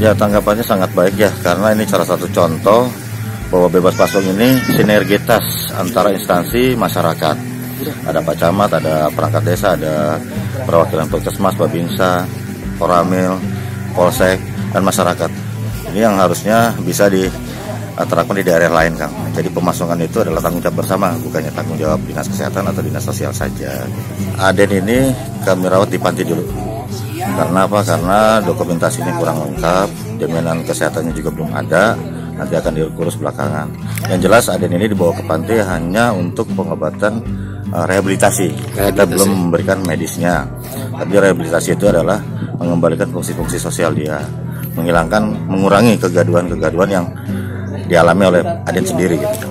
Ya tanggapannya sangat baik ya karena ini salah satu contoh bahwa bebas pasung ini sinergitas antara instansi masyarakat. Ada Pak Camat, ada perangkat desa, ada perwakilan puskesmas, babinsa, koramil, polsek, dan masyarakat. Ini yang harusnya bisa diterapkan di daerah lain, Kang. Jadi pemasungan itu adalah tanggung jawab bersama, bukannya tanggung jawab dinas kesehatan atau dinas sosial saja. Aden ini kami rawat di panti dulu. Karena apa? Karena dokumentasi ini kurang lengkap, jaminan kesehatannya juga belum ada, nanti akan diurus belakangan. Yang jelas Aden ini dibawa ke panti hanya untuk pengobatan uh, rehabilitasi. Kita belum memberikan medisnya. Tapi rehabilitasi itu adalah mengembalikan fungsi-fungsi sosial dia, menghilangkan, mengurangi kegaduhan-kegaduhan yang dialami oleh Aden sendiri gitu.